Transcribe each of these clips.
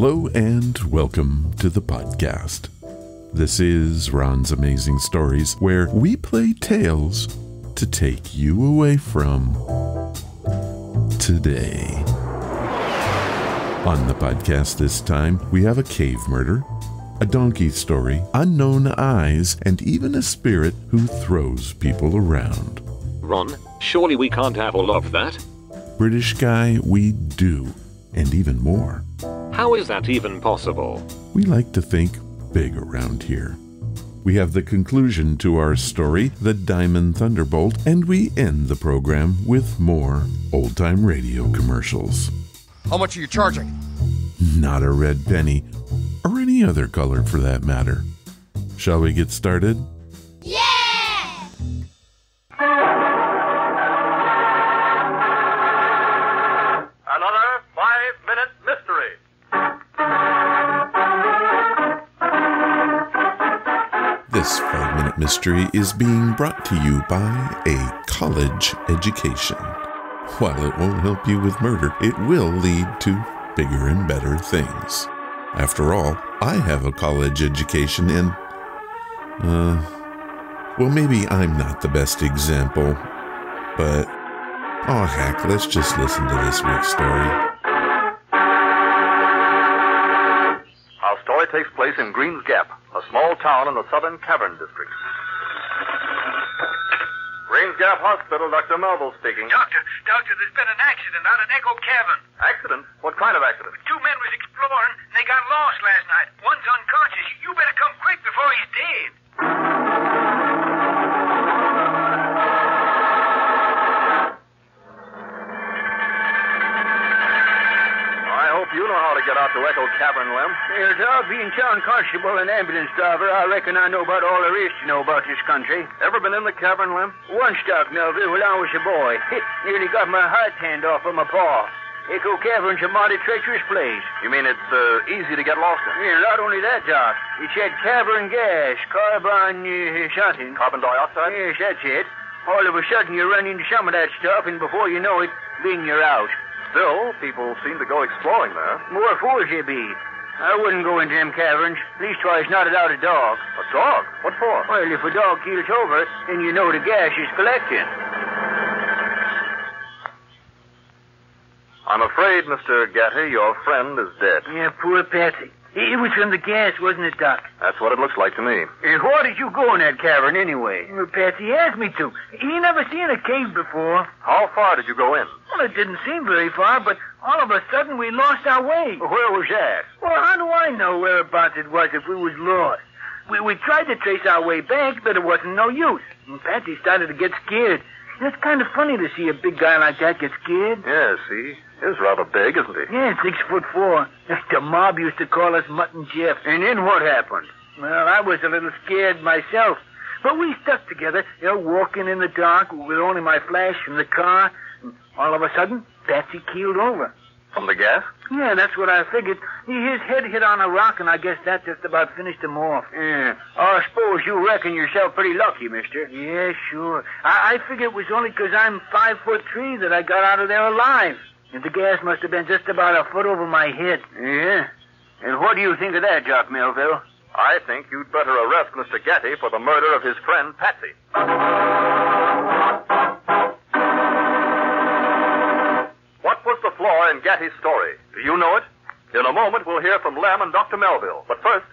Hello and welcome to the podcast. This is Ron's Amazing Stories, where we play tales to take you away from today. On the podcast this time, we have a cave murder, a donkey story, unknown eyes, and even a spirit who throws people around. Ron, surely we can't have all of that. British guy, we do, and even more. How is that even possible? We like to think big around here. We have the conclusion to our story, The Diamond Thunderbolt, and we end the program with more old time radio commercials. How much are you charging? Not a red penny, or any other color for that matter. Shall we get started? This five minute mystery is being brought to you by a college education. While it won't help you with murder, it will lead to bigger and better things. After all, I have a college education and. Uh. Well, maybe I'm not the best example, but. Oh, heck, let's just listen to this week's story. Story takes place in Green's Gap, a small town in the Southern Cavern District. Green's Gap Hospital, Dr. Melville speaking. Doctor, doctor, there's been an accident out at Echo Cavern. Accident? What kind of accident? Two men was exploring, and they got lost last night. One's unconscious. You better come quick before he's dead. Know how to get out to Echo Cavern, Lem. Yes, I'll be in town constable and ambulance driver. I reckon I know about all there is to know about this country. Ever been in the cavern, Lem? Once, Doc Melville, when I was a boy. Nearly got my heart hand off of my paw. Echo Cavern's a mighty treacherous place. You mean it's uh, easy to get lost in? Yeah, not only that, Doc. It's that cavern gas, carbon uh, something. Carbon dioxide? Yes, that's it. All of a sudden, you run into some of that stuff, and before you know it, bing, you're out. Still, people seem to go exploring there. More fools you be. I wouldn't go into them caverns. Leastwise, not without a dog. A dog? What for? Well, if a dog keels over, then you know the gas is collecting. I'm afraid, Mr. Gatty, your friend is dead. Yeah, poor Patsy. It was from the gas, wasn't it, Doc? That's what it looks like to me. Uh, why did you go in that cavern anyway? Well, Patsy asked me to. He never seen a cave before. How far did you go in? Well, it didn't seem very far, but all of a sudden we lost our way. Where was that? Well, how do I know whereabouts it was if we was lost? We, we tried to trace our way back, but it wasn't no use. And Patsy started to get scared. It's kind of funny to see a big guy like that get scared. Yeah, he is rather big, isn't he? Yeah, six foot four. The mob used to call us Mutt and Jeff. And then what happened? Well, I was a little scared myself. But we stuck together, you know, walking in the dark with only my flash from the car. And all of a sudden, Patsy keeled over. From the gas? Yeah, that's what I figured. His head hit on a rock, and I guess that just about finished him off. Yeah. I suppose you reckon yourself pretty lucky, mister. Yeah, sure. I, I figure it was only because I'm five foot three that I got out of there alive. And the gas must have been just about a foot over my head. Yeah? And what do you think of that, Doc Melville? I think you'd better arrest Mr. Gatty for the murder of his friend Patsy. What was the flaw in Gatty's story? Do you know it? In a moment, we'll hear from Lem and Dr. Melville. But first,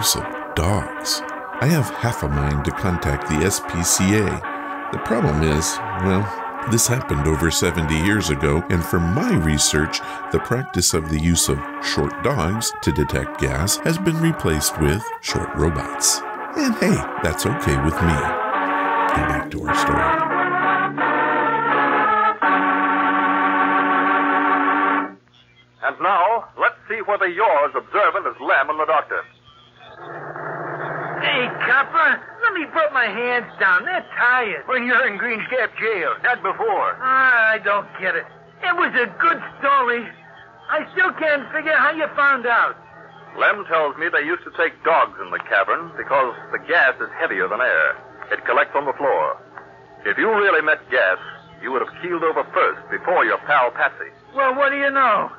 of dogs. I have half a mind to contact the SPCA. The problem is, well, this happened over 70 years ago, and from my research, the practice of the use of short dogs to detect gas has been replaced with short robots. And hey, that's okay with me. Go back to our story. and now, let's see whether you're as observant as Lem and the doctor. Hey, copper, let me put my hands down. They're tired. When you're in Greens Gap jail, not before. Ah, I don't get it. It was a good story. I still can't figure how you found out. Lem tells me they used to take dogs in the cavern because the gas is heavier than air. It collects on the floor. If you really met gas, you would have keeled over first before your pal Patsy. Well, what do you know?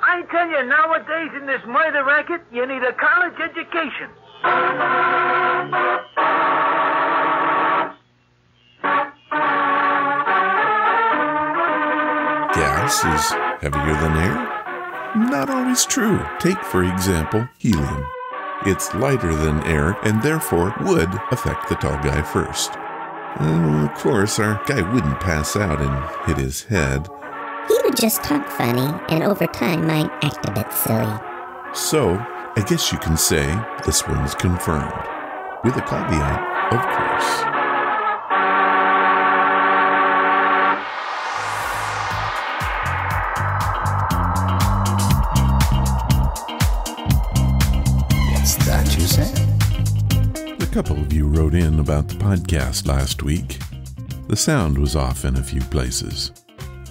I tell you, nowadays in this murder racket, you need a college education. Gas is heavier than air? Not always true. Take, for example, helium. It's lighter than air and therefore would affect the tall guy first. Of course, our guy wouldn't pass out and hit his head. He would just talk funny and over time might act a bit silly. So, I guess you can say this one's confirmed. With a caveat, of course. What's that you say? A couple of you wrote in about the podcast last week. The sound was off in a few places.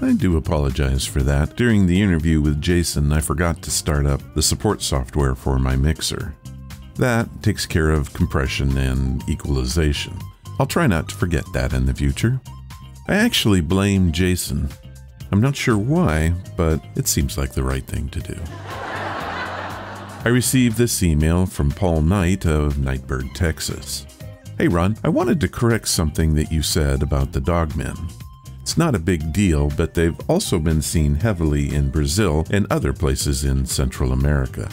I do apologize for that. During the interview with Jason, I forgot to start up the support software for my mixer. That takes care of compression and equalization. I'll try not to forget that in the future. I actually blame Jason. I'm not sure why, but it seems like the right thing to do. I received this email from Paul Knight of Nightbird, Texas. Hey Ron, I wanted to correct something that you said about the dogmen. It's not a big deal, but they've also been seen heavily in Brazil and other places in Central America.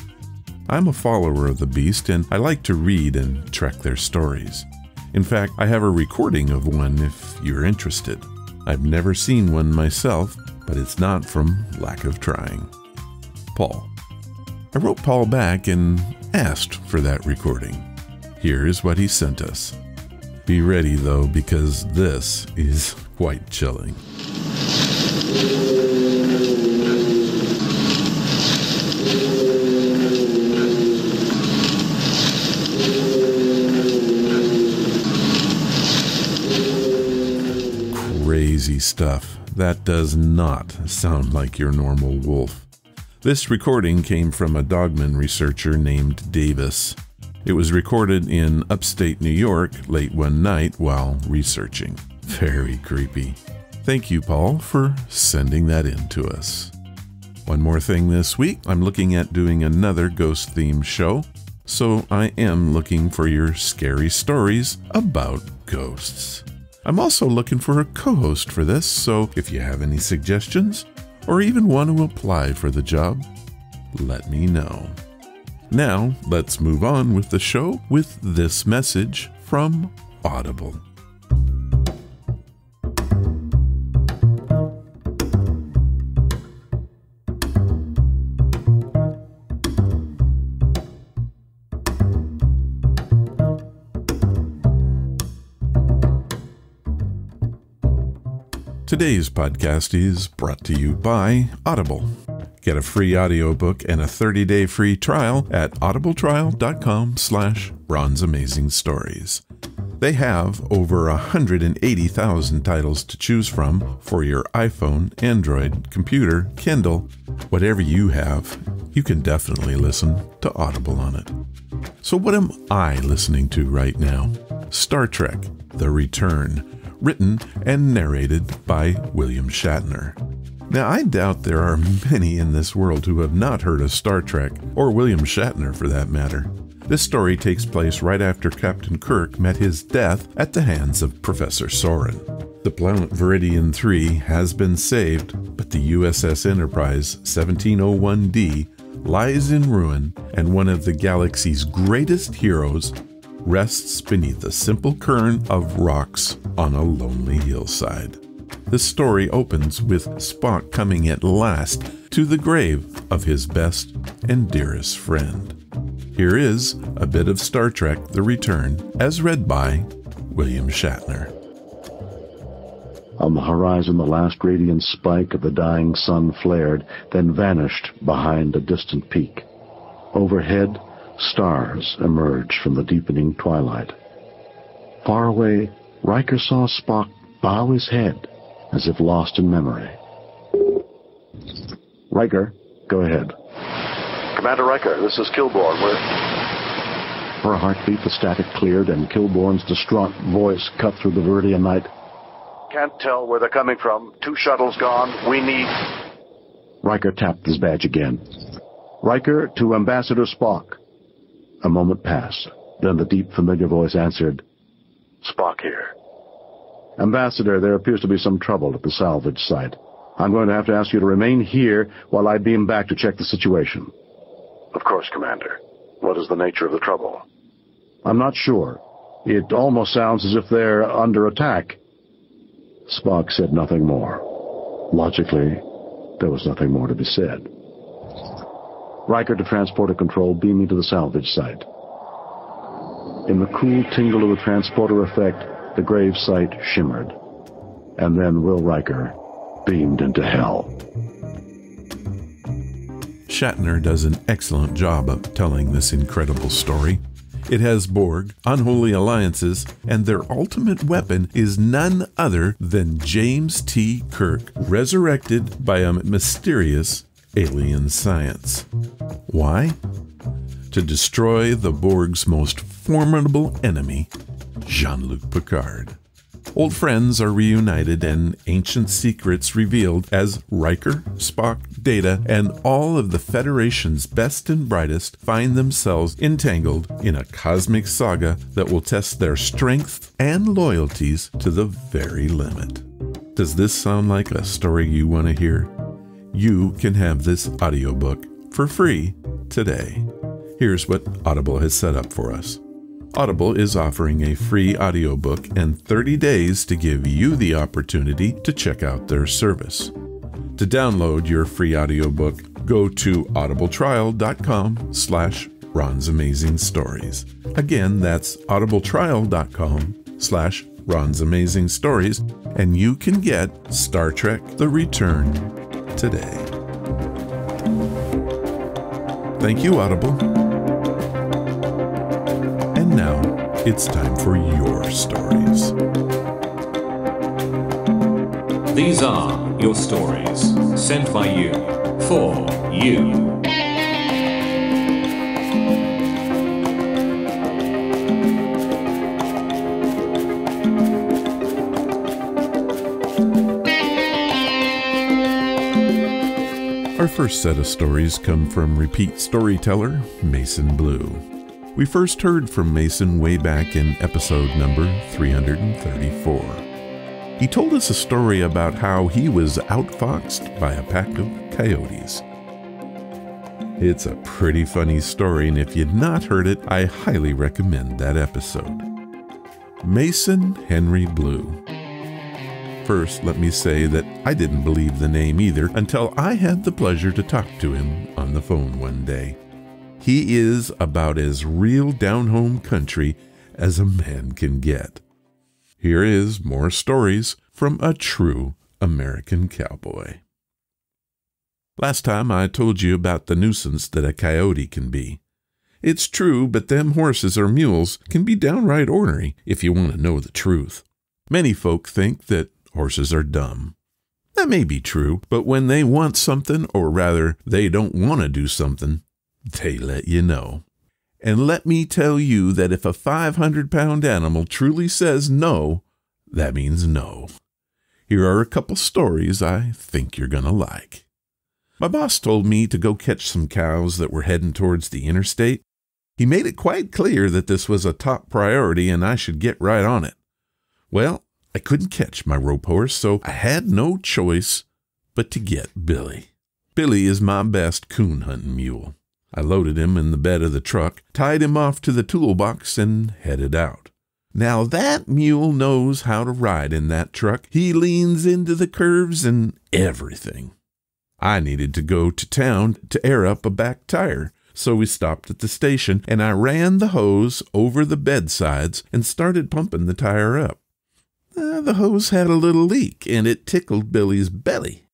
I'm a follower of the beast and I like to read and track their stories. In fact, I have a recording of one if you're interested. I've never seen one myself, but it's not from lack of trying. Paul. I wrote Paul back and asked for that recording. Here is what he sent us. Be ready though, because this is quite chilling. Crazy stuff. That does not sound like your normal wolf. This recording came from a dogman researcher named Davis. It was recorded in upstate New York late one night while researching. Very creepy. Thank you, Paul, for sending that in to us. One more thing this week I'm looking at doing another ghost themed show, so I am looking for your scary stories about ghosts. I'm also looking for a co host for this, so if you have any suggestions or even want to apply for the job, let me know. Now, let's move on with the show with this message from Audible. Today's podcast is brought to you by Audible. Get a free audiobook and a 30-day free trial at audibletrial.com slash Ron's Amazing Stories. They have over 180,000 titles to choose from for your iPhone, Android, computer, Kindle, whatever you have. You can definitely listen to Audible on it. So what am I listening to right now? Star Trek The Return, written and narrated by William Shatner. Now, I doubt there are many in this world who have not heard of Star Trek, or William Shatner for that matter. This story takes place right after Captain Kirk met his death at the hands of Professor Soran. The planet Veridian 3 has been saved, but the USS Enterprise 1701D lies in ruin, and one of the galaxy's greatest heroes rests beneath a simple cairn of rocks on a lonely hillside. The story opens with Spock coming at last to the grave of his best and dearest friend. Here is a bit of Star Trek The Return, as read by William Shatner. On the horizon, the last radiant spike of the dying sun flared, then vanished behind a distant peak. Overhead, stars emerged from the deepening twilight. Far away, Riker saw Spock bow his head as if lost in memory. Riker, go ahead. Commander Riker, this is Kilborn. We're... For a heartbeat, the static cleared, and Kilborn's distraught voice cut through the Veridian night. Can't tell where they're coming from. Two shuttles gone. We need... Riker tapped his badge again. Riker to Ambassador Spock. A moment passed. Then the deep, familiar voice answered, Spock here. Ambassador, there appears to be some trouble at the salvage site. I'm going to have to ask you to remain here while I beam back to check the situation. Of course, Commander. What is the nature of the trouble? I'm not sure. It almost sounds as if they're under attack. Spock said nothing more. Logically, there was nothing more to be said. Riker to transporter control, beam me to the salvage site. In the cool tingle of the transporter effect, the grave site shimmered. And then Will Riker beamed into hell. Shatner does an excellent job of telling this incredible story. It has Borg, unholy alliances, and their ultimate weapon is none other than James T. Kirk, resurrected by a mysterious alien science. Why? To destroy the Borg's most formidable enemy, Jean Luc Picard. Old friends are reunited and ancient secrets revealed as Riker, Spock, Data, and all of the Federation's best and brightest find themselves entangled in a cosmic saga that will test their strength and loyalties to the very limit. Does this sound like a story you want to hear? You can have this audiobook for free today. Here's what Audible has set up for us. Audible is offering a free audiobook and 30 days to give you the opportunity to check out their service. To download your free audiobook, go to audibletrial.com slash Ron's Amazing Stories. Again, that's audibletrial.com slash Ron's Amazing Stories, and you can get Star Trek The Return today. Thank you, Audible. And now it's time for your stories. These are your stories, sent by you, for you. First set of stories come from repeat storyteller Mason Blue. We first heard from Mason way back in episode number 334. He told us a story about how he was outfoxed by a pack of coyotes. It's a pretty funny story, and if you've not heard it, I highly recommend that episode. Mason Henry Blue. First, let me say that I didn't believe the name either until I had the pleasure to talk to him on the phone one day. He is about as real down home country as a man can get. Here is more stories from a true American cowboy. Last time I told you about the nuisance that a coyote can be. It's true, but them horses or mules can be downright ornery if you want to know the truth. Many folk think that horses are dumb. That may be true, but when they want something, or rather, they don't want to do something, they let you know. And let me tell you that if a 500 pound animal truly says no, that means no. Here are a couple stories I think you're going to like. My boss told me to go catch some cows that were heading towards the interstate. He made it quite clear that this was a top priority and I should get right on it. Well, I couldn't catch my rope horse, so I had no choice but to get Billy. Billy is my best coon hunting mule. I loaded him in the bed of the truck, tied him off to the toolbox, and headed out. Now that mule knows how to ride in that truck. He leans into the curves and everything. I needed to go to town to air up a back tire, so we stopped at the station and I ran the hose over the bedsides and started pumping the tire up. Uh, the hose had a little leak and it tickled Billy's belly.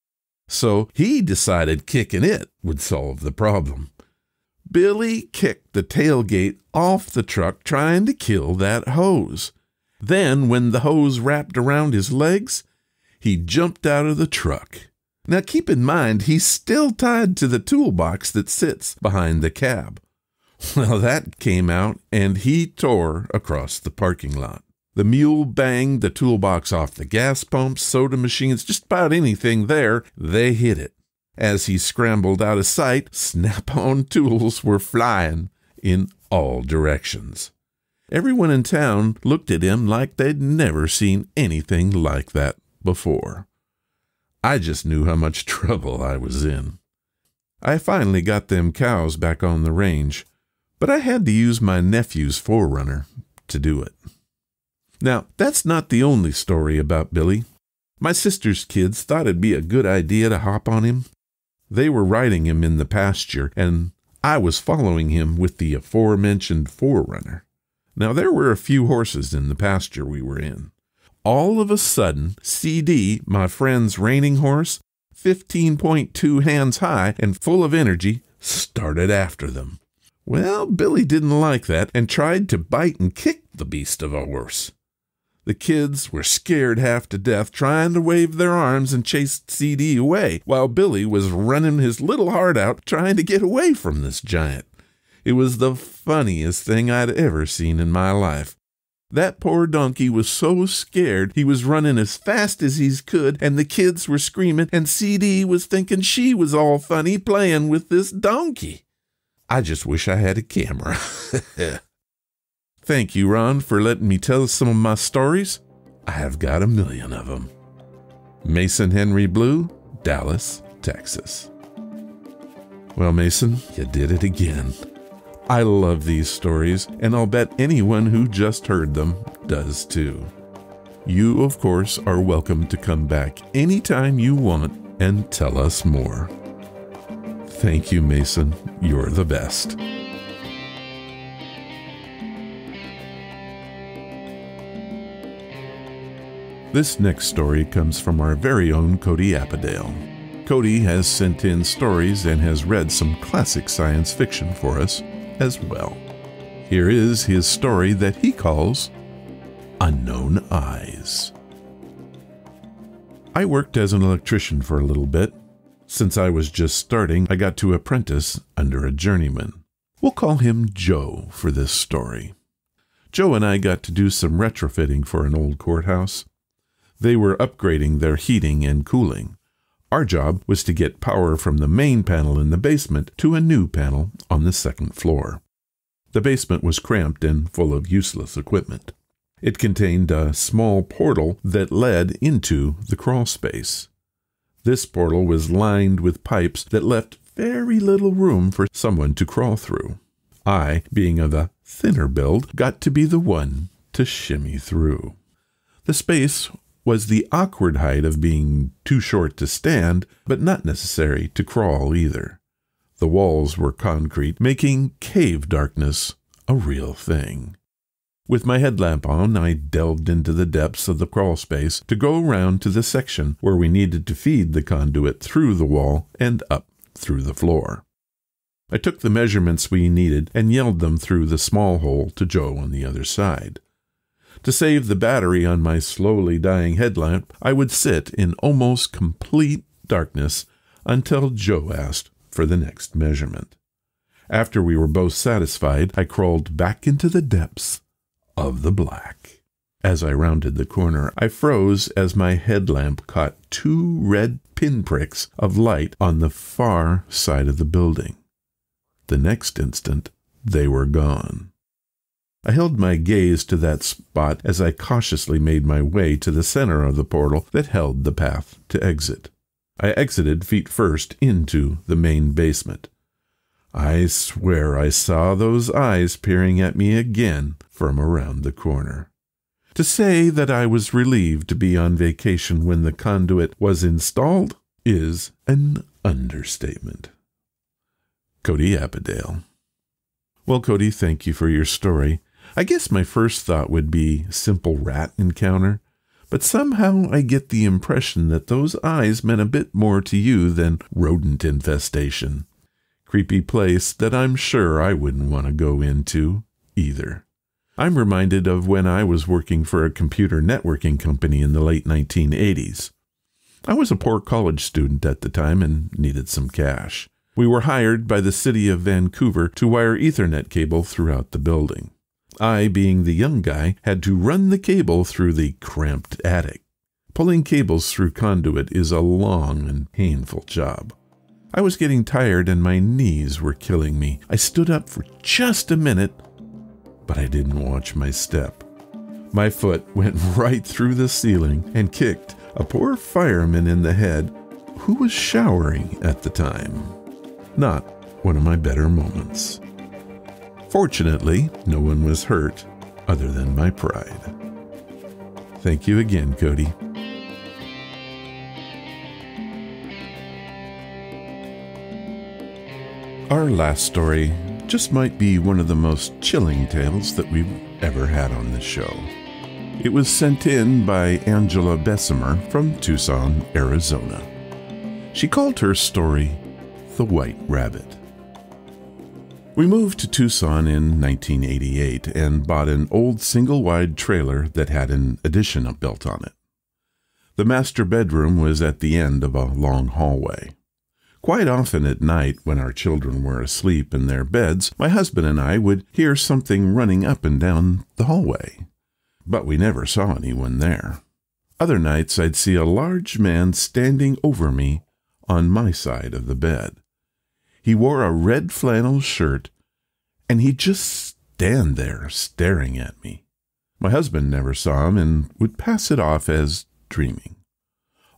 So he decided kicking it would solve the problem. Billy kicked the tailgate off the truck trying to kill that hose. Then, when the hose wrapped around his legs, he jumped out of the truck. Now keep in mind, he's still tied to the toolbox that sits behind the cab. Well, that came out and he tore across the parking lot. The mule banged the toolbox off the gas pumps, soda machines, just about anything there, they hit it. As he scrambled out of sight, snap on tools were flying in all directions. Everyone in town looked at him like they'd never seen anything like that before. I just knew how much trouble I was in. I finally got them cows back on the range, but I had to use my nephew's 4Runner to do it. Now, that's not the only story about Billy. My sister's kids thought it'd be a good idea to hop on him. They were riding him in the pasture, and I was following him with the aforementioned 4Runner. Now, there were a few horses in the pasture we were in. All of a sudden, CD, my friend's reining horse, 15.2 hands high and full of energy, started after them. Well, Billy didn't like that and tried to bite and kick the beast of a horse. The kids were scared half to death, trying to wave their arms and chase CD away, while Billy was running his little heart out trying to get away from this giant. It was the funniest thing I'd ever seen in my life. That poor donkey was so scared he was running as fast as he could, and the kids were screaming, and CD was thinking she was all funny playing with this donkey. I just wish I had a camera. Thank you, Ron, for letting me tell some of my stories. I have got a million of them. Mason Henry Blue, Dallas, Texas. Well, Mason, you did it again. I love these stories, and I'll bet anyone who just heard them does too. You, of course, are welcome to come back anytime you want and tell us more. Thank you, Mason. You're the best. This next story comes from our very own Cody Appadale. Cody has sent in stories and has read some classic science fiction for us as well. Here is his story that he calls Unknown Eyes. I worked as an electrician for a little bit. Since I was just starting, I got to apprentice under a journeyman. We'll call him Joe for this story. Joe and I got to do some retrofitting for an old courthouse. They were upgrading their heating and cooling. Our job was to get power from the main panel in the basement to a new panel on the second floor. The basement was cramped and full of useless equipment. It contained a small portal that led into the crawl space. This portal was lined with pipes that left very little room for someone to crawl through. I, being of a thinner build, got to be the one to shimmy through. The space was the awkward height of being too short to stand, but not necessary to crawl either. The walls were concrete, making cave darkness a real thing. With my headlamp on, I delved into the depths of the crawl space to go around to the section where we needed to feed the conduit through the wall and up through the floor. I took the measurements we needed and yelled them through the small hole to Joe on the other side. To save the battery on my slowly dying headlamp, I would sit in almost complete darkness until Joe asked for the next measurement. After we were both satisfied, I crawled back into the depths of the black. As I rounded the corner, I froze as my headlamp caught two red pinpricks of light on the far side of the building. The next instant, they were gone. I held my gaze to that spot as I cautiously made my way to the center of the portal that held the path to exit. I exited feet first into the main basement. I swear I saw those eyes peering at me again from around the corner. To say that I was relieved to be on vacation when the conduit was installed is an understatement. Cody Appadale. Well, Cody, thank you for your story. I guess my first thought would be simple rat encounter, but somehow I get the impression that those eyes meant a bit more to you than rodent infestation. Creepy place that I'm sure I wouldn't want to go into either. I'm reminded of when I was working for a computer networking company in the late 1980s. I was a poor college student at the time and needed some cash. We were hired by the city of Vancouver to wire Ethernet cable throughout the building. I, being the young guy, had to run the cable through the cramped attic. Pulling cables through conduit is a long and painful job. I was getting tired and my knees were killing me. I stood up for just a minute, but I didn't watch my step. My foot went right through the ceiling and kicked a poor fireman in the head who was showering at the time. Not one of my better moments. Fortunately, no one was hurt other than my pride. Thank you again, Cody. Our last story just might be one of the most chilling tales that we've ever had on this show. It was sent in by Angela Bessemer from Tucson, Arizona. She called her story The White Rabbit. We moved to Tucson in 1988 and bought an old single wide trailer that had an addition built on it. The master bedroom was at the end of a long hallway. Quite often at night, when our children were asleep in their beds, my husband and I would hear something running up and down the hallway. But we never saw anyone there. Other nights I'd see a large man standing over me on my side of the bed. He wore a red flannel shirt, and he'd just stand there staring at me. My husband never saw him and would pass it off as dreaming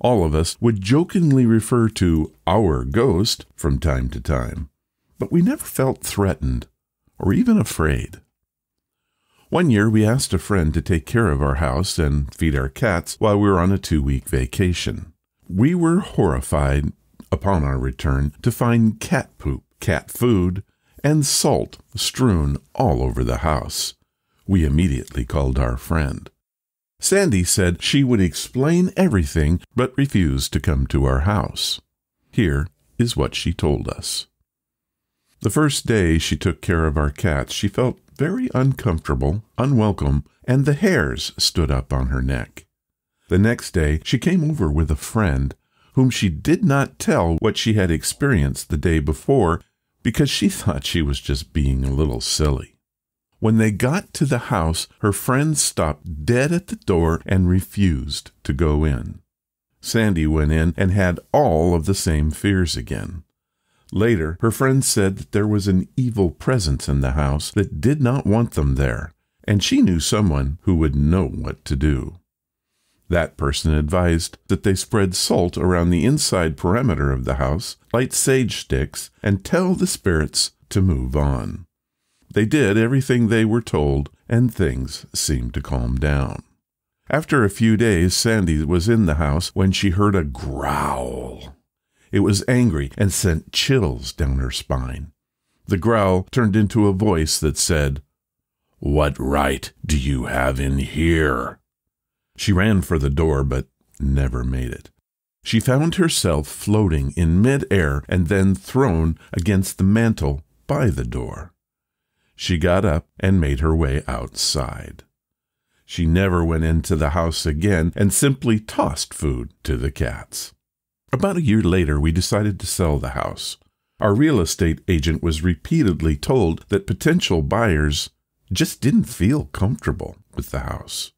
all of us would jokingly refer to our ghost from time to time, but we never felt threatened or even afraid. One year we asked a friend to take care of our house and feed our cats while we were on a two week vacation. We were horrified upon our return to find cat poop, cat food, and salt strewn all over the house. We immediately called our friend. Sandy said she would explain everything, but refused to come to our house. Here is what she told us. The first day she took care of our cats, she felt very uncomfortable, unwelcome, and the hairs stood up on her neck. The next day she came over with a friend, whom she did not tell what she had experienced the day before because she thought she was just being a little silly. When they got to the house, her friend stopped dead at the door and refused to go in. Sandy went in and had all of the same fears again. Later, her friend said that there was an evil presence in the house that did not want them there, and she knew someone who would know what to do. That person advised that they spread salt around the inside perimeter of the house, light sage sticks, and tell the spirits to move on. They did everything they were told, and things seemed to calm down. After a few days, Sandy was in the house when she heard a growl. It was angry and sent chills down her spine. The growl turned into a voice that said, What right do you have in here? She ran for the door, but never made it. She found herself floating in mid air and then thrown against the mantel by the door. She got up and made her way outside. She never went into the house again and simply tossed food to the cats. About a year later, we decided to sell the house. Our real estate agent was repeatedly told that potential buyers just didn't feel comfortable with the house.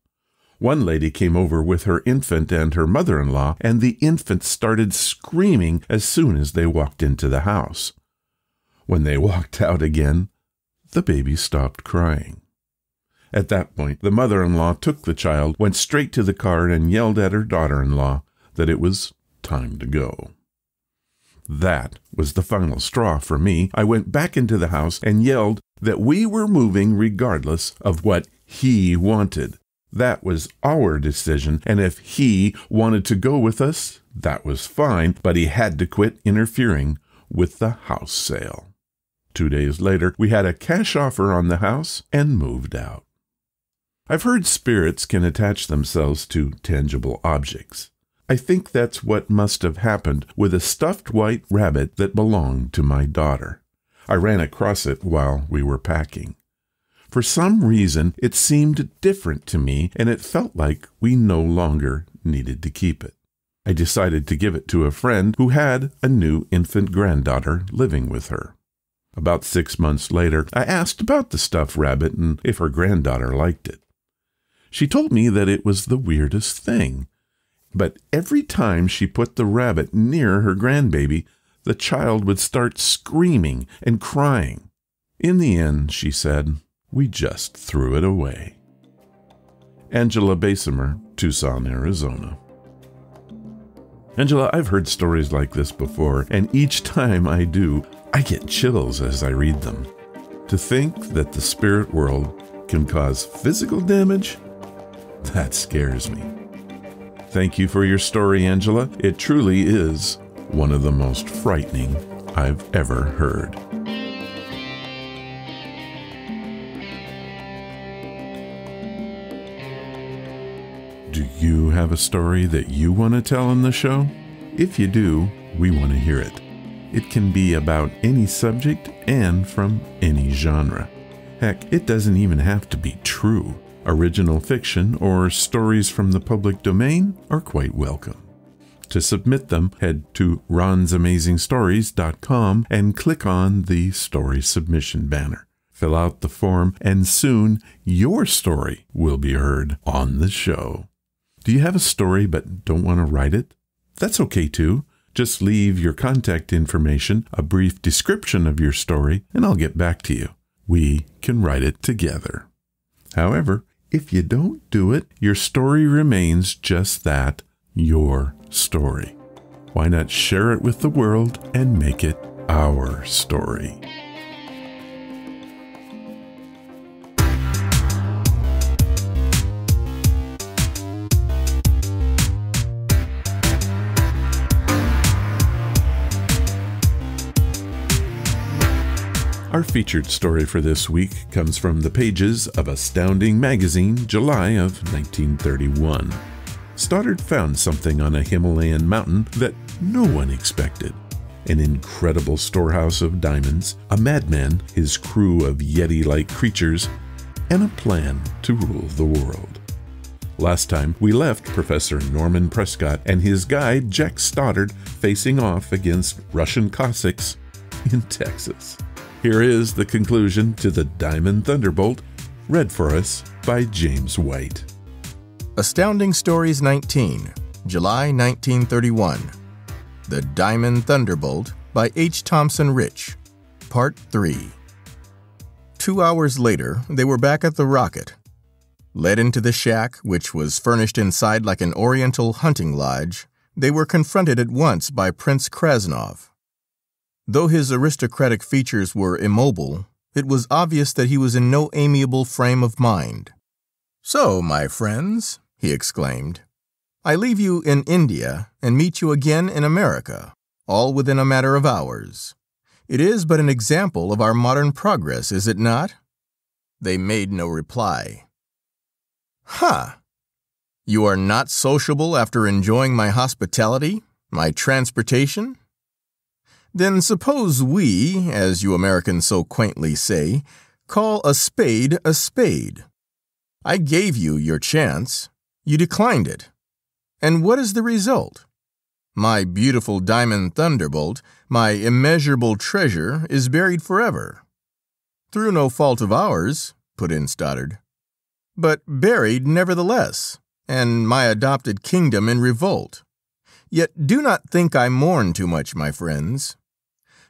One lady came over with her infant and her mother in law, and the infant started screaming as soon as they walked into the house. When they walked out again, the baby stopped crying. At that point, the mother in law took the child, went straight to the car, and yelled at her daughter in law that it was time to go. That was the final straw for me. I went back into the house and yelled that we were moving regardless of what he wanted. That was our decision, and if he wanted to go with us, that was fine, but he had to quit interfering with the house sale. Two days later, we had a cash offer on the house and moved out. I've heard spirits can attach themselves to tangible objects. I think that's what must have happened with a stuffed white rabbit that belonged to my daughter. I ran across it while we were packing. For some reason, it seemed different to me, and it felt like we no longer needed to keep it. I decided to give it to a friend who had a new infant granddaughter living with her. About six months later, I asked about the stuffed rabbit and if her granddaughter liked it. She told me that it was the weirdest thing. But every time she put the rabbit near her grandbaby, the child would start screaming and crying. In the end, she said, we just threw it away. Angela Basimer, Tucson, Arizona. Angela, I've heard stories like this before, and each time I do, I get chills as I read them. To think that the spirit world can cause physical damage? That scares me. Thank you for your story, Angela. It truly is one of the most frightening I've ever heard. You have a story that you want to tell on the show? If you do, we want to hear it. It can be about any subject and from any genre. Heck, it doesn't even have to be true. Original fiction or stories from the public domain are quite welcome. To submit them, head to ronsamazingstories.com and click on the story submission banner. Fill out the form, and soon your story will be heard on the show. Do you have a story but don't want to write it? That's okay too. Just leave your contact information, a brief description of your story, and I'll get back to you. We can write it together. However, if you don't do it, your story remains just that your story. Why not share it with the world and make it our story? Our featured story for this week comes from the pages of Astounding Magazine, July of 1931. Stoddard found something on a Himalayan mountain that no one expected an incredible storehouse of diamonds, a madman, his crew of Yeti like creatures, and a plan to rule the world. Last time, we left Professor Norman Prescott and his guide Jack Stoddard facing off against Russian Cossacks in Texas. Here is the conclusion to the Diamond Thunderbolt, read for us by James White. Astounding Stories 19, July 1931. The Diamond Thunderbolt by H. Thompson Rich, Part 3. Two hours later, they were back at the rocket. Led into the shack, which was furnished inside like an oriental hunting lodge, they were confronted at once by Prince Kraznov. Though his aristocratic features were immobile, it was obvious that he was in no amiable frame of mind. So, my friends, he exclaimed, I leave you in India and meet you again in America, all within a matter of hours. It is but an example of our modern progress, is it not? They made no reply. Ha! Huh. You are not sociable after enjoying my hospitality, my transportation, then suppose we, as you Americans so quaintly say, call a spade a spade. I gave you your chance. You declined it. And what is the result? My beautiful diamond thunderbolt, my immeasurable treasure, is buried forever. Through no fault of ours, put in Stoddard. But buried nevertheless, and my adopted kingdom in revolt. Yet do not think I mourn too much, my friends.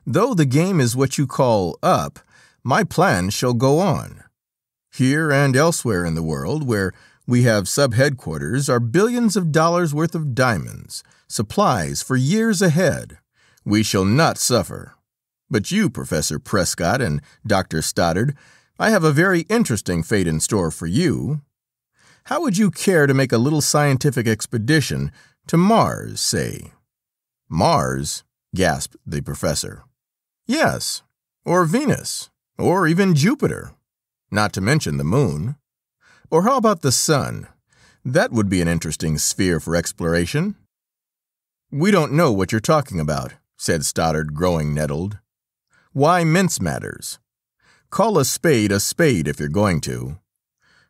Though the game is what you call up, my plan shall go on. Here and elsewhere in the world, where we have sub headquarters, are billions of dollars worth of diamonds, supplies for years ahead. We shall not suffer. But you, Professor Prescott and Dr. Stoddard, I have a very interesting fate in store for you. How would you care to make a little scientific expedition to Mars, say? Mars? gasped the professor. Yes, or Venus, or even Jupiter, not to mention the moon. Or how about the sun? That would be an interesting sphere for exploration. We don't know what you're talking about, said Stoddard, growing nettled. Why mince matters? Call a spade a spade if you're going to.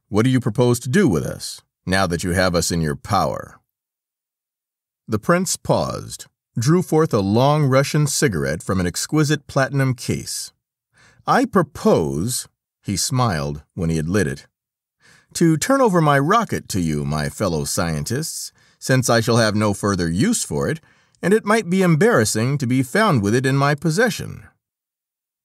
What do you propose to do with us, now that you have us in your power? The prince paused, drew forth a long Russian cigarette from an exquisite platinum case. I propose, he smiled when he had lit it, to turn over my rocket to you, my fellow scientists, since I shall have no further use for it, and it might be embarrassing to be found with it in my possession.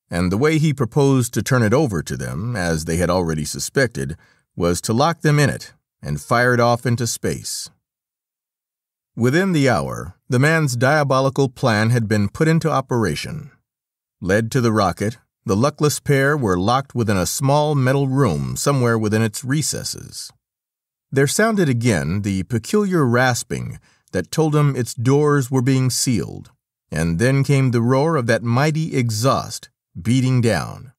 And the way he proposed to turn it over to them, as they had already suspected, was to lock them in it and fire it off into space. Within the hour, the man's diabolical plan had been put into operation. Led to the rocket, the luckless pair were locked within a small metal room somewhere within its recesses. There sounded again the peculiar rasping that told him its doors were being sealed, and then came the roar of that mighty exhaust beating down.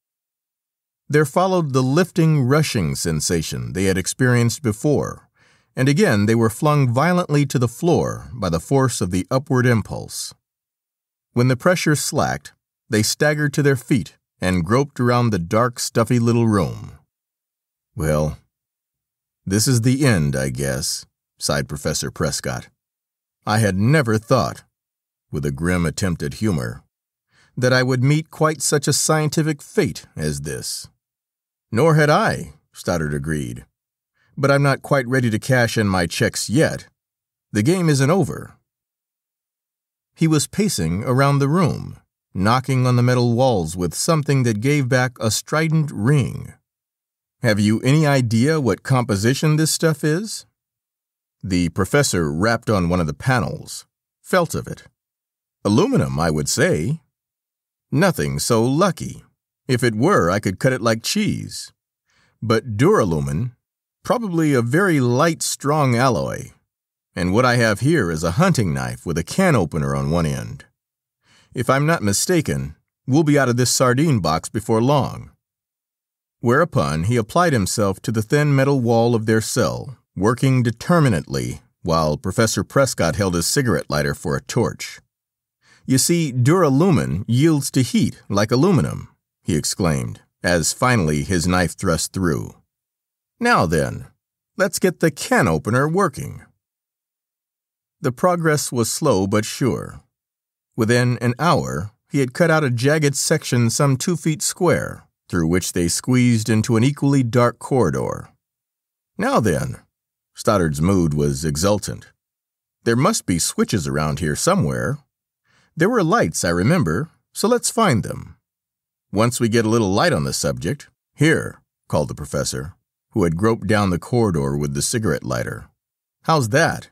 There followed the lifting, rushing sensation they had experienced before, and again they were flung violently to the floor by the force of the upward impulse. When the pressure slacked, they staggered to their feet and groped around the dark, stuffy little room. Well, this is the end, I guess, sighed Professor Prescott. I had never thought, with a grim attempt at humor, that I would meet quite such a scientific fate as this. Nor had I, Stoddard agreed. But I'm not quite ready to cash in my checks yet. The game isn't over. He was pacing around the room, knocking on the metal walls with something that gave back a strident ring. Have you any idea what composition this stuff is? The professor rapped on one of the panels, felt of it. Aluminum, I would say. Nothing so lucky. If it were, I could cut it like cheese. But duralumin, probably a very light, strong alloy. And what I have here is a hunting knife with a can opener on one end. If I'm not mistaken, we'll be out of this sardine box before long. Whereupon he applied himself to the thin metal wall of their cell, working determinately while Professor Prescott held his cigarette lighter for a torch. You see, duralumin yields to heat like aluminum, he exclaimed, as finally his knife thrust through. Now then, let's get the can opener working. The progress was slow but sure. Within an hour, he had cut out a jagged section some two feet square, through which they squeezed into an equally dark corridor. Now then, Stoddard's mood was exultant. There must be switches around here somewhere. There were lights, I remember, so let's find them. Once we get a little light on the subject, here, called the professor, who had groped down the corridor with the cigarette lighter. How's that?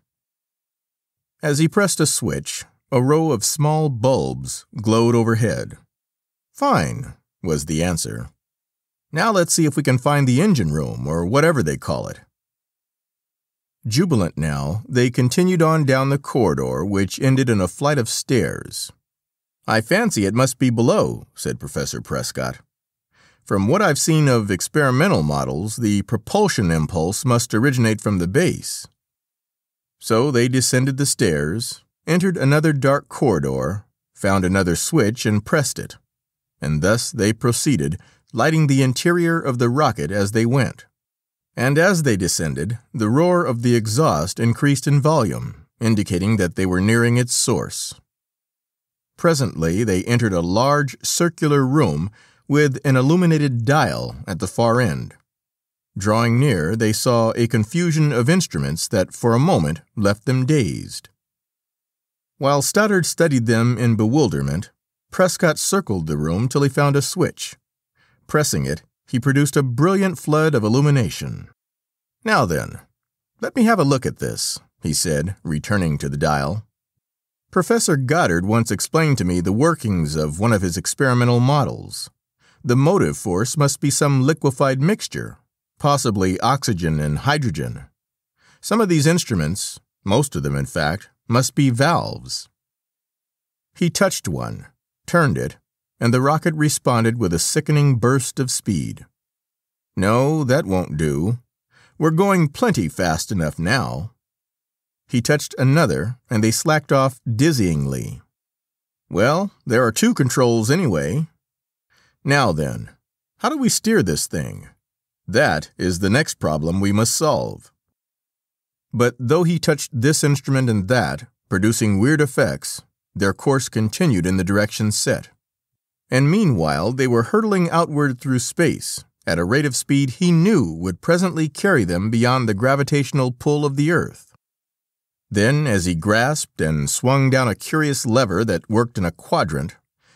As he pressed a switch, a row of small bulbs glowed overhead. Fine, was the answer. Now let's see if we can find the engine room, or whatever they call it. Jubilant now, they continued on down the corridor, which ended in a flight of stairs. I fancy it must be below, said Professor Prescott. From what I've seen of experimental models, the propulsion impulse must originate from the base. So they descended the stairs, entered another dark corridor, found another switch, and pressed it. And thus they proceeded, lighting the interior of the rocket as they went. And as they descended, the roar of the exhaust increased in volume, indicating that they were nearing its source. Presently they entered a large circular room with an illuminated dial at the far end. Drawing near, they saw a confusion of instruments that for a moment left them dazed. While Stoddard studied them in bewilderment, Prescott circled the room till he found a switch. Pressing it, he produced a brilliant flood of illumination. Now then, let me have a look at this, he said, returning to the dial. Professor Goddard once explained to me the workings of one of his experimental models. The motive force must be some liquefied mixture, possibly oxygen and hydrogen. Some of these instruments, most of them in fact, must be valves. He touched one, turned it, and the rocket responded with a sickening burst of speed. No, that won't do. We're going plenty fast enough now. He touched another, and they slacked off dizzyingly. Well, there are two controls anyway. Now then, how do we steer this thing? That is the next problem we must solve. But though he touched this instrument and that, Producing weird effects, their course continued in the direction set. And meanwhile, they were hurtling outward through space at a rate of speed he knew would presently carry them beyond the gravitational pull of the Earth. Then, as he grasped and swung down a curious lever that worked in a quadrant,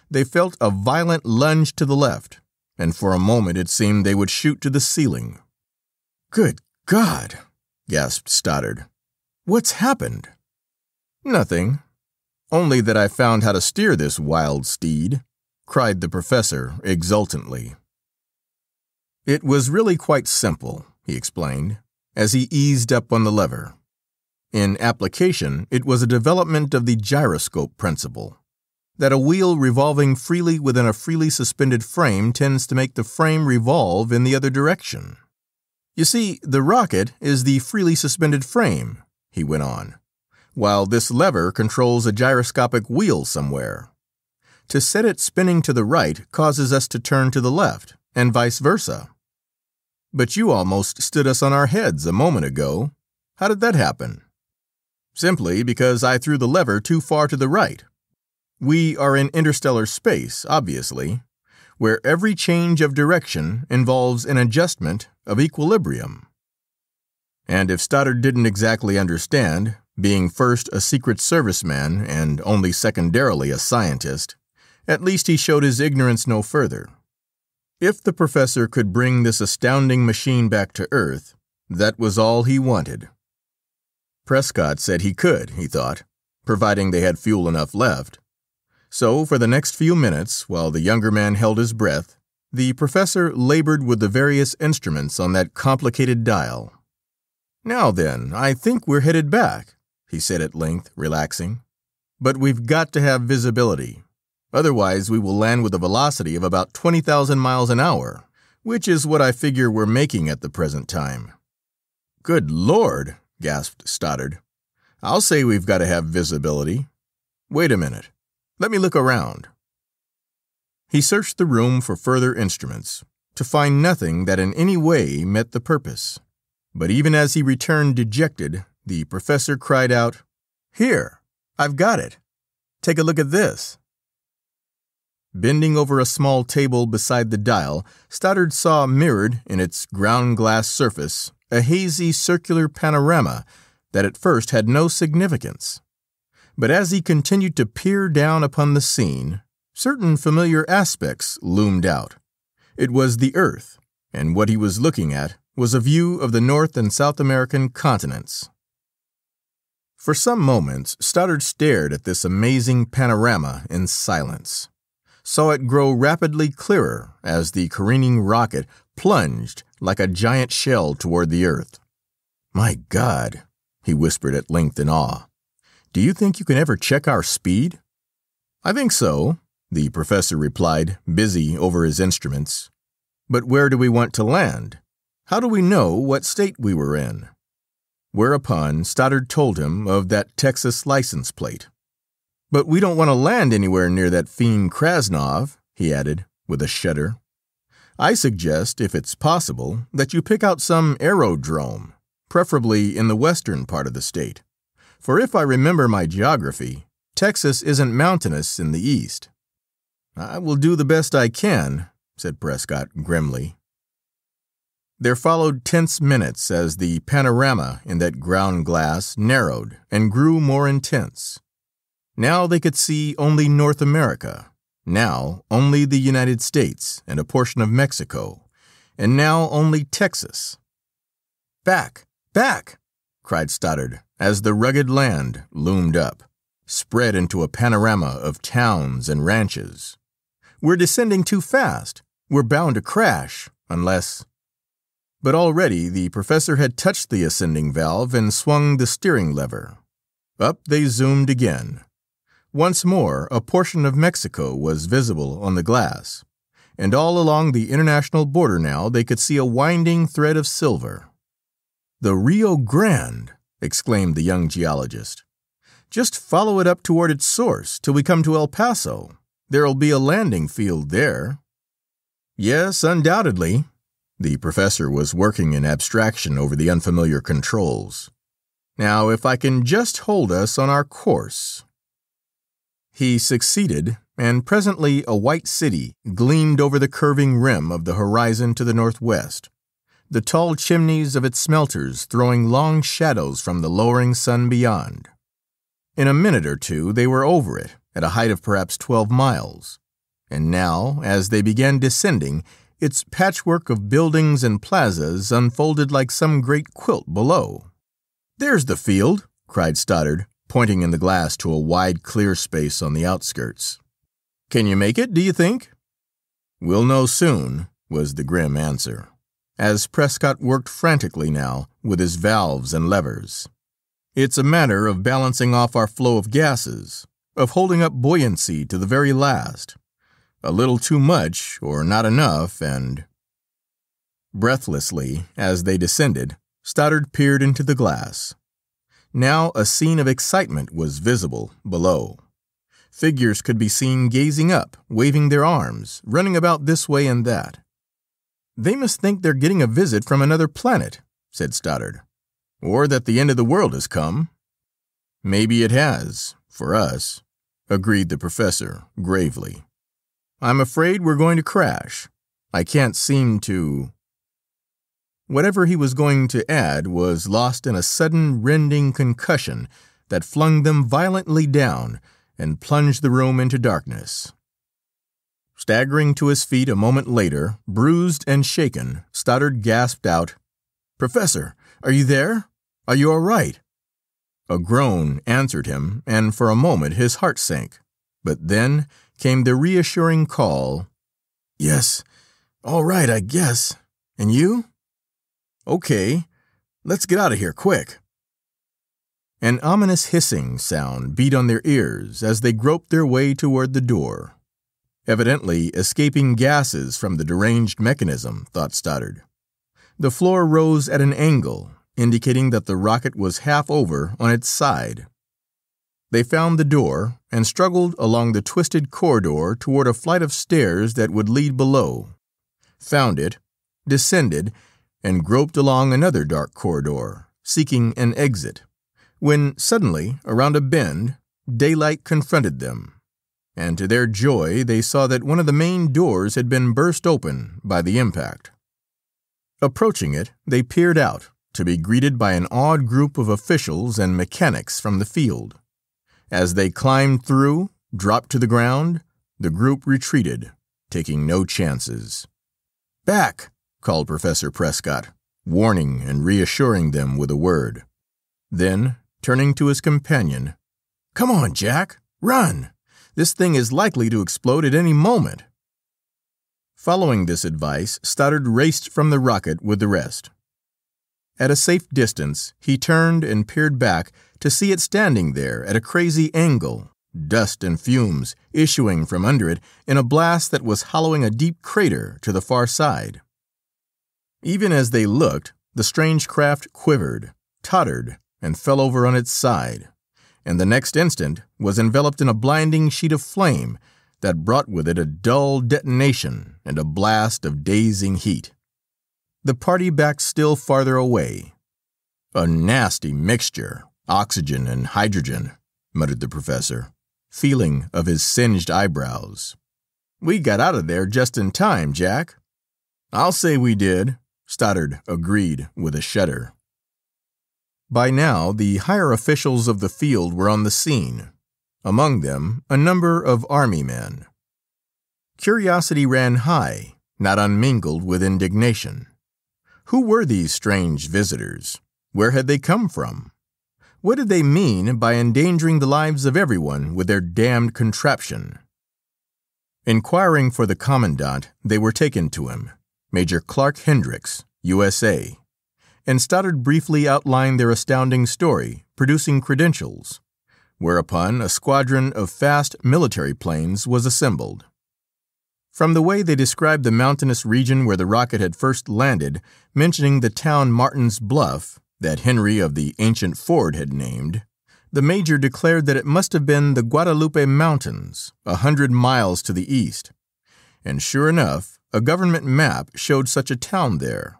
they felt a violent lunge to the left, and for a moment it seemed they would shoot to the ceiling. Good God! gasped Stoddard. What's happened? Nothing. Only that I found how to steer this wild steed, cried the professor exultantly. It was really quite simple, he explained, as he eased up on the lever. In application, it was a development of the gyroscope principle that a wheel revolving freely within a freely suspended frame tends to make the frame revolve in the other direction. You see, the rocket is the freely suspended frame, he went on, while this lever controls a gyroscopic wheel somewhere. To set it spinning to the right causes us to turn to the left, and vice versa. But you almost stood us on our heads a moment ago. How did that happen? Simply because I threw the lever too far to the right. We are in interstellar space, obviously, where every change of direction involves an adjustment of equilibrium. And if Stoddard didn't exactly understand, being first a Secret Service man and only secondarily a scientist, at least he showed his ignorance no further. If the professor could bring this astounding machine back to Earth, that was all he wanted. Prescott said he could, he thought, providing they had fuel enough left. So, for the next few minutes, while the younger man held his breath, the professor labored with the various instruments on that complicated dial. Now then, I think we're headed back, he said at length, relaxing. But we've got to have visibility. Otherwise, we will land with a velocity of about 20,000 miles an hour, which is what I figure we're making at the present time. Good Lord, gasped Stoddard. I'll say we've got to have visibility. Wait a minute. Let me look around. He searched the room for further instruments, to find nothing that in any way met the purpose. But even as he returned dejected, the professor cried out, Here, I've got it. Take a look at this. Bending over a small table beside the dial, Stoddard saw mirrored in its ground glass surface a hazy circular panorama that at first had no significance. But as he continued to peer down upon the scene, certain familiar aspects loomed out. It was the Earth, and what he was looking at was a view of the North and South American continents. For some moments, Stoddard stared at this amazing panorama in silence saw it grow rapidly clearer as the careening rocket plunged like a giant shell toward the earth. My God, he whispered at length in awe. Do you think you can ever check our speed? I think so, the professor replied, busy over his instruments. But where do we want to land? How do we know what state we were in? Whereupon Stoddard told him of that Texas license plate. But we don't want to land anywhere near that fiend Krasnov, he added, with a shudder. I suggest, if it's possible, that you pick out some aerodrome, preferably in the western part of the state. For if I remember my geography, Texas isn't mountainous in the east. I will do the best I can, said Prescott grimly. There followed tense minutes as the panorama in that ground glass narrowed and grew more intense. Now they could see only North America, now only the United States and a portion of Mexico, and now only Texas. Back, back, cried Stoddard as the rugged land loomed up, spread into a panorama of towns and ranches. We're descending too fast. We're bound to crash, unless. But already the professor had touched the ascending valve and swung the steering lever. Up they zoomed again once more, a portion of Mexico was visible on the glass, and all along the international border now they could see a winding thread of silver. The Rio Grande! exclaimed the young geologist. Just follow it up toward its source till we come to El Paso. There'll be a landing field there. Yes, undoubtedly. The professor was working in abstraction over the unfamiliar controls. Now, if I can just hold us on our course. He succeeded, and presently a white city gleamed over the curving rim of the horizon to the northwest, the tall chimneys of its smelters throwing long shadows from the lowering sun beyond. In a minute or two they were over it, at a height of perhaps twelve miles, and now, as they began descending, its patchwork of buildings and plazas unfolded like some great quilt below. There's the field, cried Stoddard, pointing in the glass to a wide clear space on the outskirts. Can you make it, do you think? We'll know soon, was the grim answer, as Prescott worked frantically now with his valves and levers. It's a matter of balancing off our flow of gases, of holding up buoyancy to the very last. A little too much or not enough, and Breathlessly, as they descended, Stoddard peered into the glass. Now a scene of excitement was visible below. Figures could be seen gazing up, waving their arms, running about this way and that. They must think they're getting a visit from another planet, said Stoddard, or that the end of the world has come. Maybe it has, for us, agreed the professor gravely. I'm afraid we're going to crash. I can't seem to Whatever he was going to add was lost in a sudden rending concussion that flung them violently down and plunged the room into darkness. Staggering to his feet a moment later, bruised and shaken, Stoddard gasped out, Professor, are you there? Are you all right? A groan answered him, and for a moment his heart sank. But then came the reassuring call, Yes, all right, I guess. And you? Okay, let's get out of here quick. An ominous hissing sound beat on their ears as they groped their way toward the door. Evidently escaping gases from the deranged mechanism, thought Stoddard. The floor rose at an angle, indicating that the rocket was half over on its side. They found the door and struggled along the twisted corridor toward a flight of stairs that would lead below. Found it, descended, and groped along another dark corridor, seeking an exit, when suddenly, around a bend, daylight confronted them, and to their joy they saw that one of the main doors had been burst open by the impact. Approaching it, they peered out, to be greeted by an awed group of officials and mechanics from the field. As they climbed through, dropped to the ground, the group retreated, taking no chances. Back! called Professor Prescott, warning and reassuring them with a word. Then, turning to his companion, Come on, Jack, run! This thing is likely to explode at any moment. Following this advice, Stoddard raced from the rocket with the rest. At a safe distance, he turned and peered back to see it standing there at a crazy angle, dust and fumes issuing from under it in a blast that was hollowing a deep crater to the far side. Even as they looked, the strange craft quivered, tottered, and fell over on its side, and the next instant was enveloped in a blinding sheet of flame that brought with it a dull detonation and a blast of dazing heat. The party backed still farther away. A nasty mixture, oxygen and hydrogen, muttered the professor, feeling of his singed eyebrows. We got out of there just in time, Jack. I'll say we did, Stoddard agreed with a shudder. By now, the higher officials of the field were on the scene, among them a number of army men. Curiosity ran high, not unmingled with indignation. Who were these strange visitors? Where had they come from? What did they mean by endangering the lives of everyone with their damned contraption? Inquiring for the commandant, they were taken to him. Major Clark Hendricks, USA, and Stoddard briefly outlined their astounding story, producing credentials, whereupon a squadron of fast military planes was assembled. From the way they described the mountainous region where the rocket had first landed, mentioning the town Martin's Bluff that Henry of the ancient Ford had named, the major declared that it must have been the Guadalupe Mountains, a hundred miles to the east. And sure enough, a government map showed such a town there.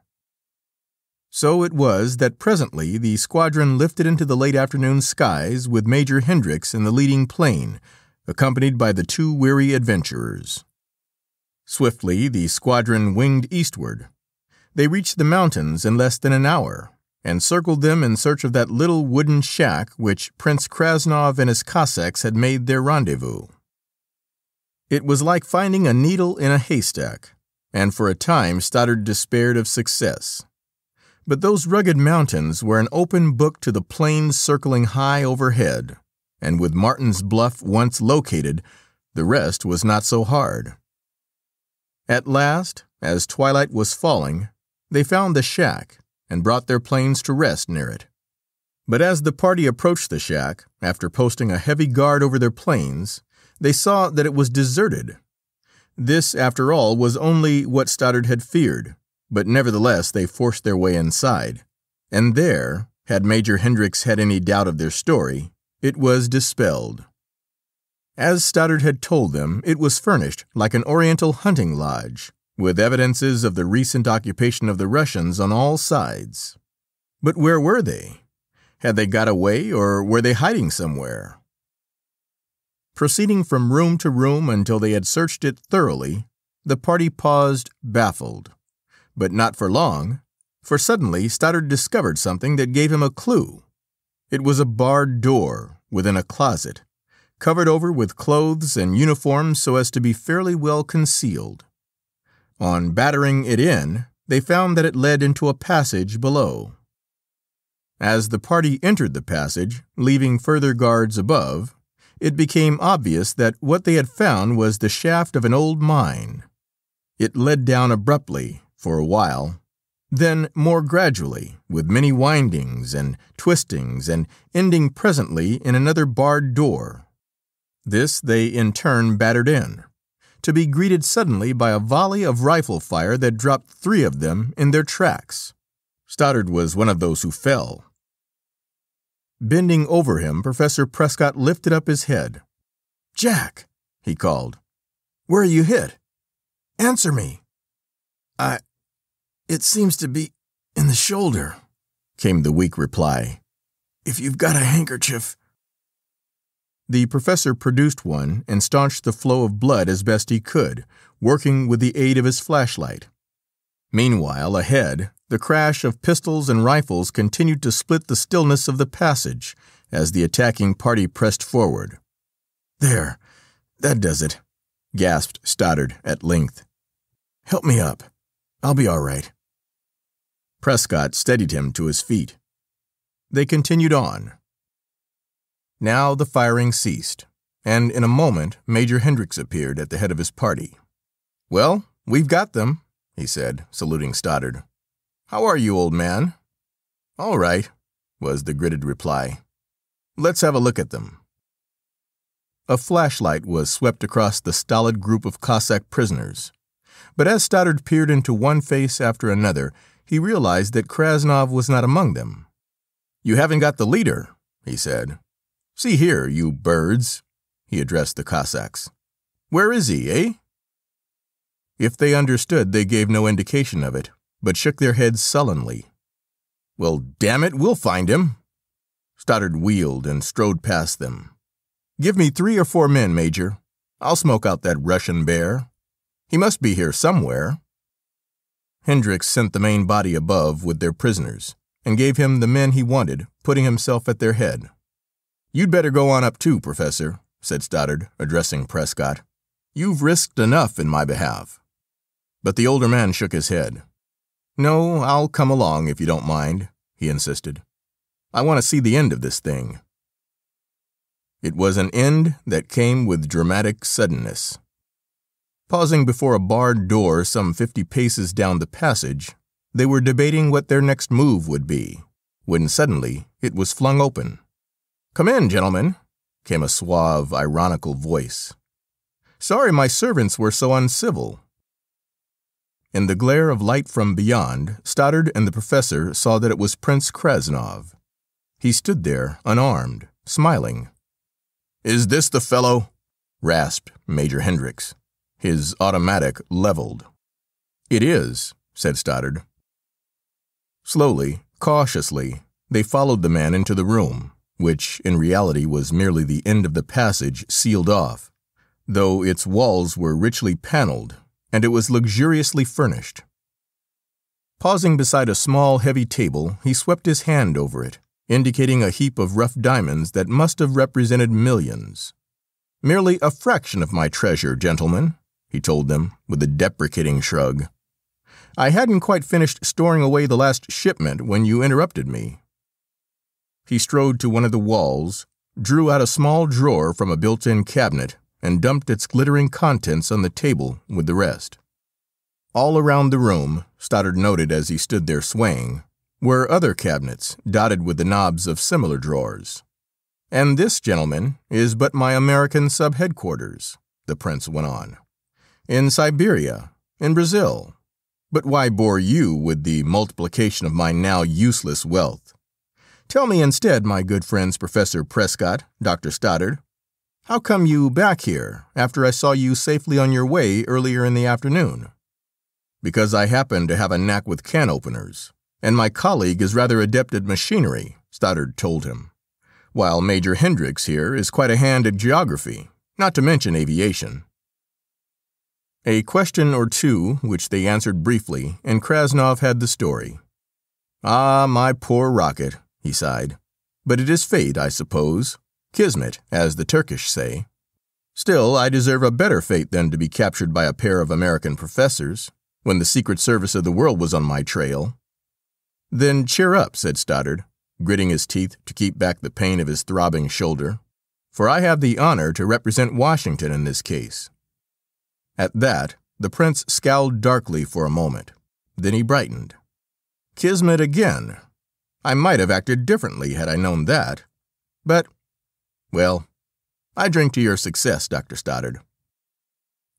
So it was that presently the squadron lifted into the late afternoon skies with Major Hendricks in the leading plane, accompanied by the two weary adventurers. Swiftly the squadron winged eastward. They reached the mountains in less than an hour, and circled them in search of that little wooden shack which Prince Krassnov and his Cossacks had made their rendezvous. It was like finding a needle in a haystack, and for a time Stoddard despaired of success. But those rugged mountains were an open book to the planes circling high overhead, and with Martin's Bluff once located, the rest was not so hard. At last, as twilight was falling, they found the shack and brought their planes to rest near it. But as the party approached the shack, after posting a heavy guard over their planes, they saw that it was deserted. This, after all, was only what Stoddard had feared, but nevertheless they forced their way inside. And there, had Major Hendricks had any doubt of their story, it was dispelled. As Stoddard had told them, it was furnished like an Oriental hunting lodge, with evidences of the recent occupation of the Russians on all sides. But where were they? Had they got away, or were they hiding somewhere? Proceeding from room to room until they had searched it thoroughly, the party paused baffled. But not for long, for suddenly Stoddard discovered something that gave him a clue. It was a barred door within a closet, covered over with clothes and uniforms so as to be fairly well concealed. On battering it in, they found that it led into a passage below. As the party entered the passage, leaving further guards above, it became obvious that what they had found was the shaft of an old mine. It led down abruptly for a while, then more gradually, with many windings and twistings, and ending presently in another barred door. This they in turn battered in, to be greeted suddenly by a volley of rifle fire that dropped three of them in their tracks. Stoddard was one of those who fell. Bending over him, Professor Prescott lifted up his head. Jack, he called, where are you hit? Answer me. I. It seems to be in the shoulder, came the weak reply. If you've got a handkerchief. The professor produced one and staunched the flow of blood as best he could, working with the aid of his flashlight. Meanwhile, ahead, the crash of pistols and rifles continued to split the stillness of the passage as the attacking party pressed forward. There, that does it, gasped Stoddard at length. Help me up. I'll be all right. Prescott steadied him to his feet. They continued on. Now the firing ceased, and in a moment Major Hendricks appeared at the head of his party. Well, we've got them, he said, saluting Stoddard. How are you, old man? All right, was the gritted reply. Let's have a look at them. A flashlight was swept across the stolid group of Cossack prisoners. But as Stoddard peered into one face after another, he realized that Krassnov was not among them. You haven't got the leader, he said. See here, you birds, he addressed the Cossacks. Where is he, eh? If they understood, they gave no indication of it, but shook their heads sullenly. Well, damn it, we'll find him. Stoddard wheeled and strode past them. Give me three or four men, Major. I'll smoke out that Russian bear. He must be here somewhere. Hendricks sent the main body above with their prisoners and gave him the men he wanted, putting himself at their head. You'd better go on up too, Professor, said Stoddard, addressing Prescott. You've risked enough in my behalf. But the older man shook his head. No, I'll come along if you don't mind, he insisted. I want to see the end of this thing. It was an end that came with dramatic suddenness. Pausing before a barred door some fifty paces down the passage, they were debating what their next move would be, when suddenly it was flung open. Come in, gentlemen, came a suave, ironical voice. Sorry my servants were so uncivil. In the glare of light from beyond, Stoddard and the professor saw that it was Prince Krasnov. He stood there, unarmed, smiling. Is this the fellow? rasped Major Hendricks, his automatic leveled. It is, said Stoddard. Slowly, cautiously, they followed the man into the room, which in reality was merely the end of the passage sealed off, though its walls were richly paneled and it was luxuriously furnished. Pausing beside a small, heavy table, he swept his hand over it, indicating a heap of rough diamonds that must have represented millions. Merely a fraction of my treasure, gentlemen, he told them with a deprecating shrug. I hadn't quite finished storing away the last shipment when you interrupted me. He strode to one of the walls, drew out a small drawer from a built in cabinet, and dumped its glittering contents on the table with the rest. All around the room, Stoddard noted as he stood there swaying, were other cabinets dotted with the knobs of similar drawers. And this, gentleman, is but my American sub headquarters, the prince went on. In Siberia, in Brazil. But why bore you with the multiplication of my now useless wealth? Tell me instead, my good friends Professor Prescott, Dr. Stoddard, how come you back here after I saw you safely on your way earlier in the afternoon? Because I happen to have a knack with can openers, and my colleague is rather adept at machinery, Stoddard told him, while Major Hendricks here is quite a hand at geography, not to mention aviation. A question or two, which they answered briefly, and Krasnov had the story. Ah, my poor rocket, he sighed. But it is fate, I suppose. Kismet, as the Turkish say. Still, I deserve a better fate than to be captured by a pair of American professors, when the Secret Service of the world was on my trail. Then cheer up, said Stoddard, gritting his teeth to keep back the pain of his throbbing shoulder, for I have the honor to represent Washington in this case. At that, the prince scowled darkly for a moment. Then he brightened. Kismet again. I might have acted differently had I known that. But well, I drink to your success, Dr. Stoddard.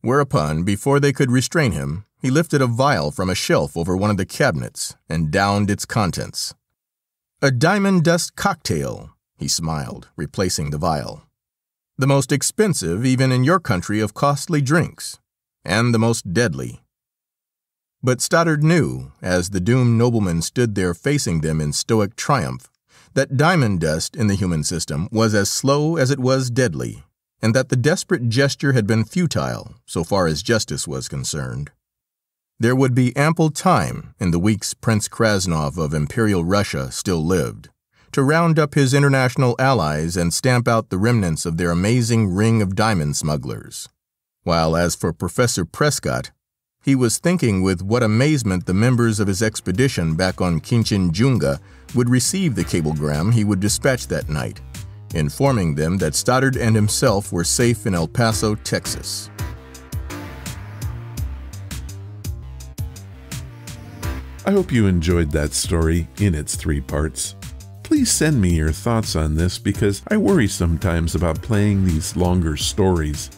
Whereupon, before they could restrain him, he lifted a vial from a shelf over one of the cabinets and downed its contents. A diamond dust cocktail, he smiled, replacing the vial. The most expensive, even in your country, of costly drinks, and the most deadly. But Stoddard knew, as the doomed nobleman stood there facing them in stoic triumph, that diamond dust in the human system was as slow as it was deadly, and that the desperate gesture had been futile so far as justice was concerned. There would be ample time in the weeks Prince Krassnov of Imperial Russia still lived to round up his international allies and stamp out the remnants of their amazing ring of diamond smugglers. While as for Professor Prescott, he was thinking with what amazement the members of his expedition back on Kinchinjunga would receive the cablegram he would dispatch that night, informing them that Stoddard and himself were safe in El Paso, Texas. I hope you enjoyed that story in its three parts. Please send me your thoughts on this because I worry sometimes about playing these longer stories.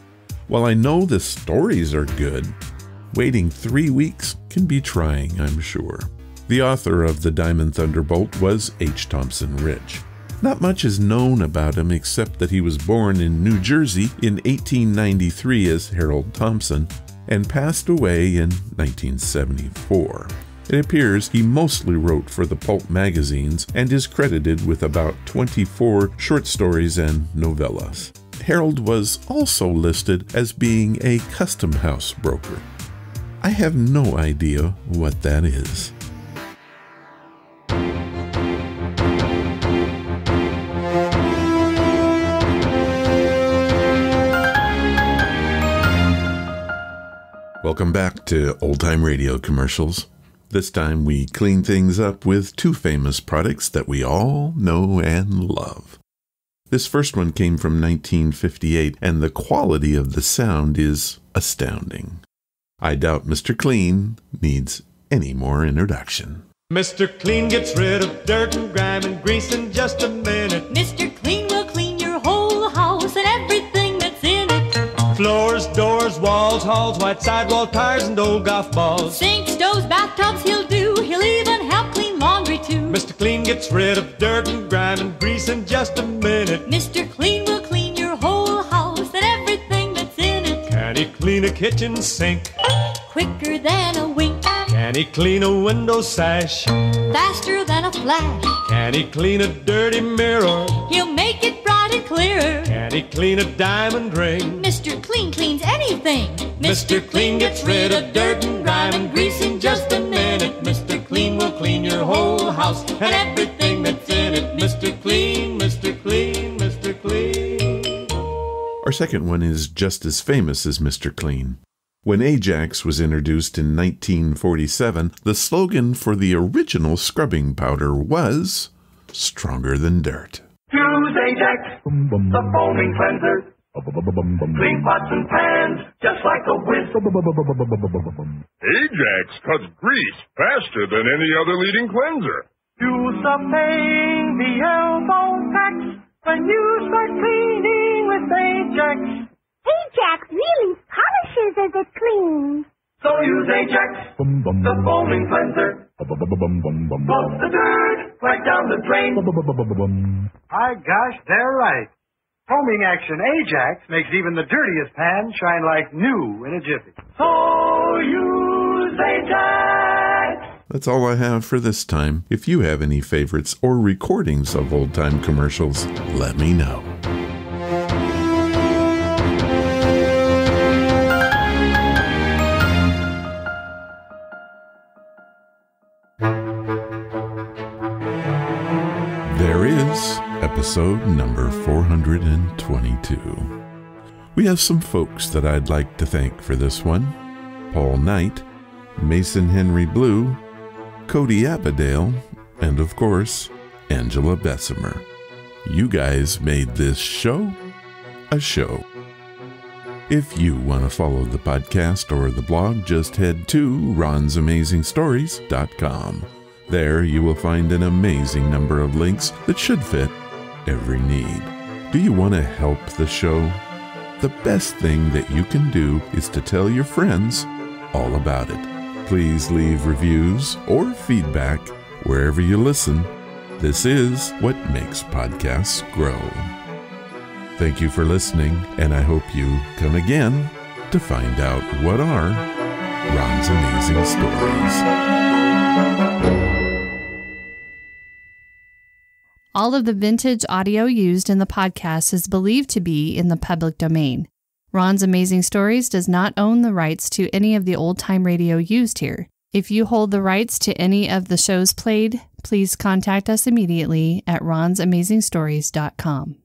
While I know the stories are good, Waiting three weeks can be trying, I'm sure. The author of The Diamond Thunderbolt was H. Thompson Rich. Not much is known about him except that he was born in New Jersey in 1893 as Harold Thompson and passed away in 1974. It appears he mostly wrote for the pulp magazines and is credited with about 24 short stories and novellas. Harold was also listed as being a custom house broker. I have no idea what that is. Welcome back to Old Time Radio commercials. This time we clean things up with two famous products that we all know and love. This first one came from 1958, and the quality of the sound is astounding. I doubt Mr. Clean needs any more introduction. Mr. Clean gets rid of dirt and grime and grease in just a minute. Mr. Clean will clean your whole house and everything that's in it. Floors, doors, walls, halls, white sidewall tires, and old golf balls. Sinks, stoves, bathtubs, he'll do. He'll even Mr. Clean gets rid of dirt and grime and grease in just a minute. Mr. Clean will clean your whole house and everything that's in it. Can he clean a kitchen sink? quicker than a wink. Can he clean a window sash? Faster than a flash. Can he clean a dirty mirror? He'll make it bright and clear. Can he clean a diamond ring? Mr. Clean cleans anything. Mr. Clean gets rid of dirt and grime and grease in just a. Clean will clean your whole house and everything that's in it. Mr. Clean, Mr. Clean, Mr. Clean. Our second one is just as famous as Mr. Clean. When Ajax was introduced in 1947, the slogan for the original scrubbing powder was stronger than dirt. Use Ajax, the foaming cleanser. Clean pots and pans, just like a whiz. Ajax cuts grease faster than any other leading cleanser. Use the pain, the elbow tax, when you start cleaning with Ajax. Ajax really polishes as it cleans. So use Ajax, the foaming cleanser. Flush the dirt right down the drain. My gosh, they're right. Foaming action Ajax makes even the dirtiest pan shine like new in a jiffy. So use Ajax. That's all I have for this time. If you have any favorites or recordings of old time commercials, let me know. Episode number 422. We have some folks that I'd like to thank for this one Paul Knight, Mason Henry Blue, Cody Abadale, and of course, Angela Bessemer. You guys made this show a show. If you want to follow the podcast or the blog, just head to ronsamazingstories.com. There you will find an amazing number of links that should fit every need. Do you want to help the show? The best thing that you can do is to tell your friends all about it. Please leave reviews or feedback wherever you listen. This is what makes podcasts grow. Thank you for listening, and I hope you come again to find out what are Ron's amazing stories. All of the vintage audio used in the podcast is believed to be in the public domain. Ron's Amazing Stories does not own the rights to any of the old time radio used here. If you hold the rights to any of the shows played, please contact us immediately at ronsamazingstories.com.